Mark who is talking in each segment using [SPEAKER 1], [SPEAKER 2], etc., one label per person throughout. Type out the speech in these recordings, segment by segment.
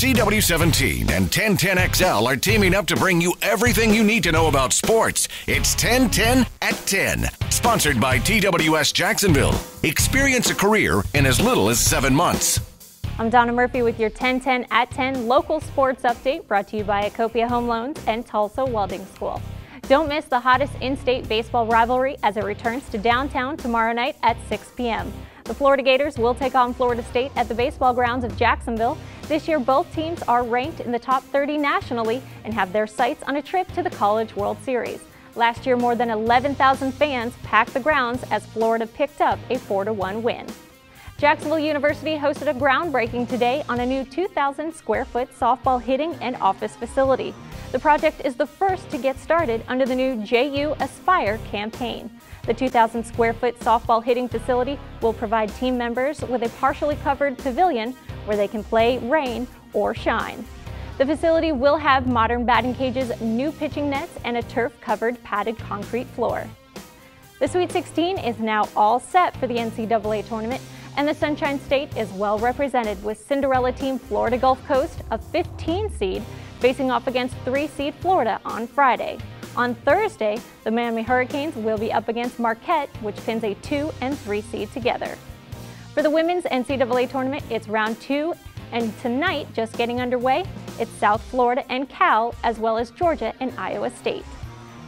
[SPEAKER 1] CW17 and 1010XL are teaming up to bring you everything you need to know about sports. It's 1010 at 10, sponsored by TWS Jacksonville. Experience a career in as little as seven months.
[SPEAKER 2] I'm Donna Murphy with your 1010 at 10 local sports update brought to you by Acopia Home Loans and Tulsa Welding School. Don't miss the hottest in-state baseball rivalry as it returns to downtown tomorrow night at 6 p.m. The Florida Gators will take on Florida State at the baseball grounds of Jacksonville. This year, both teams are ranked in the top 30 nationally and have their sights on a trip to the College World Series. Last year, more than 11,000 fans packed the grounds as Florida picked up a 4-1 win. Jacksonville University hosted a groundbreaking today on a new 2,000 square foot softball hitting and office facility. The project is the first to get started under the new JU Aspire campaign. The 2,000 square foot softball hitting facility will provide team members with a partially covered pavilion where they can play rain or shine. The facility will have modern batting cages, new pitching nets, and a turf covered padded concrete floor. The Sweet 16 is now all set for the NCAA tournament and the Sunshine State is well represented with Cinderella team Florida Gulf Coast, a 15 seed, facing off against 3 seed Florida on Friday. On Thursday, the Miami Hurricanes will be up against Marquette, which pins a 2 and 3 seed together. For the women's NCAA tournament, it's round 2, and tonight, just getting underway, it's South Florida and Cal, as well as Georgia and Iowa State.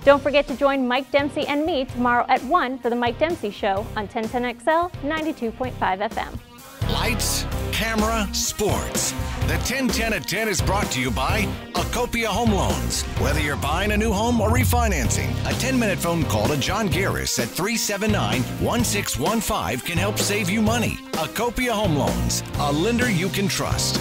[SPEAKER 2] Don't forget to join Mike Dempsey and me tomorrow at 1 for the Mike Dempsey Show on 1010XL 92.5 FM.
[SPEAKER 1] Lights, camera, sports. The 1010 at 10 is brought to you by Acopia Home Loans. Whether you're buying a new home or refinancing, a 10 minute phone call to John Garris at 379 1615 can help save you money. Acopia Home Loans, a lender you can trust.